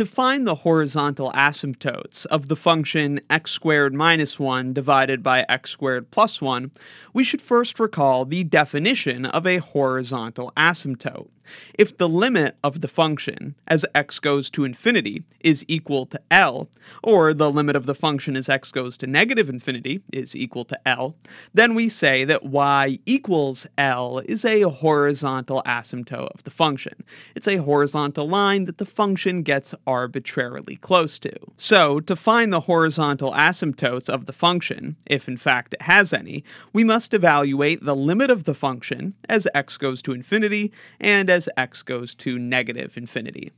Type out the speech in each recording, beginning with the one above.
To find the horizontal asymptotes of the function x squared minus 1 divided by x squared plus 1, we should first recall the definition of a horizontal asymptote. If the limit of the function as x goes to infinity is equal to L, or the limit of the function as x goes to negative infinity is equal to L, then we say that y equals L is a horizontal asymptote of the function. It's a horizontal line that the function gets arbitrarily close to. So, to find the horizontal asymptotes of the function, if in fact it has any, we must evaluate the limit of the function as x goes to infinity and as as x goes to negative infinity.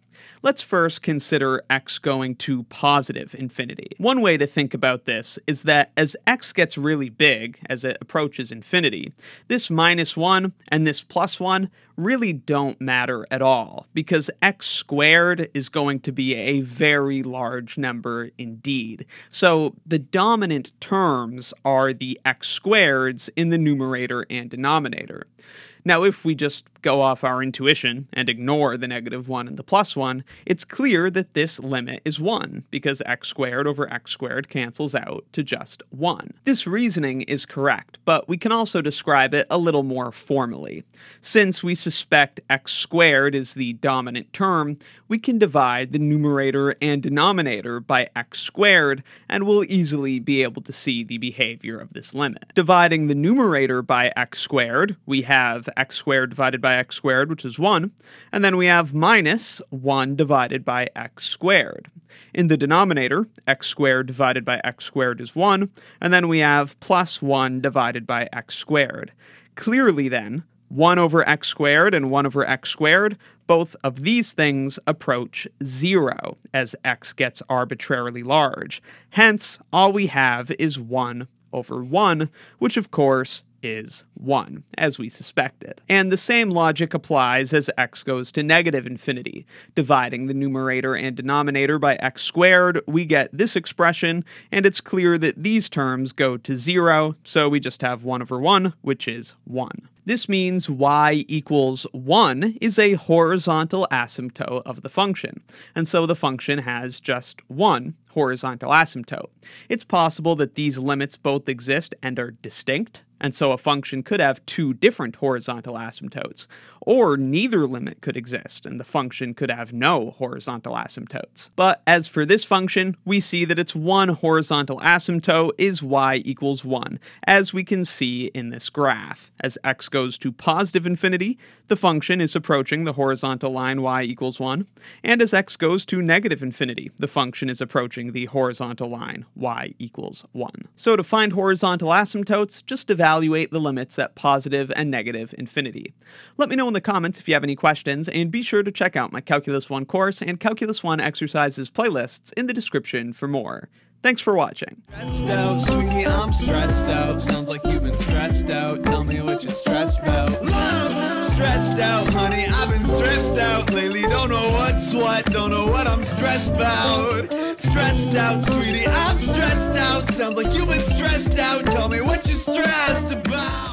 Let's first consider x going to positive infinity. One way to think about this is that as x gets really big, as it approaches infinity, this minus 1 and this plus 1 really don't matter at all, because x squared is going to be a very large number indeed. So the dominant terms are the x squareds in the numerator and denominator. Now, if we just go off our intuition and ignore the negative 1 and the plus 1, it's clear that this limit is 1, because x squared over x squared cancels out to just 1. This reasoning is correct, but we can also describe it a little more formally. Since we suspect x squared is the dominant term, we can divide the numerator and denominator by x squared, and we'll easily be able to see the behavior of this limit. Dividing the numerator by x squared, we have x squared divided by x squared, which is 1, and then we have minus 1 divided by x squared. In the denominator, x squared divided by x squared is 1, and then we have plus 1 divided by x squared. Clearly then, 1 over x squared and 1 over x squared, both of these things approach 0 as x gets arbitrarily large. Hence, all we have is 1 over 1, which of course is 1, as we suspected. And the same logic applies as x goes to negative infinity. Dividing the numerator and denominator by x squared, we get this expression, and it's clear that these terms go to 0, so we just have 1 over 1, which is 1. This means y equals 1 is a horizontal asymptote of the function, and so the function has just one horizontal asymptote. It's possible that these limits both exist and are distinct, and so a function could have two different horizontal asymptotes, or neither limit could exist, and the function could have no horizontal asymptotes. But as for this function, we see that its one horizontal asymptote is y equals 1, as we can see in this graph. As x goes to positive infinity, the function is approaching the horizontal line y equals 1, and as x goes to negative infinity, the function is approaching the horizontal line y equals 1. So to find horizontal asymptotes, just evaluate the limits at positive and negative infinity. Let me know in the comments if you have any questions, and be sure to check out my Calculus 1 course and Calculus 1 exercises playlists in the description for more. Thanks for watching. Stressed out, sweetie, I'm stressed out. Sounds like you've been stressed out. Tell me what you're stressed about. Stressed out, honey, I've been stressed out lately. Don't know what's what, don't know what I'm stressed about. Stressed out, sweetie, I'm stressed out. Sounds like you've been stressed out. Tell me what you're stressed about.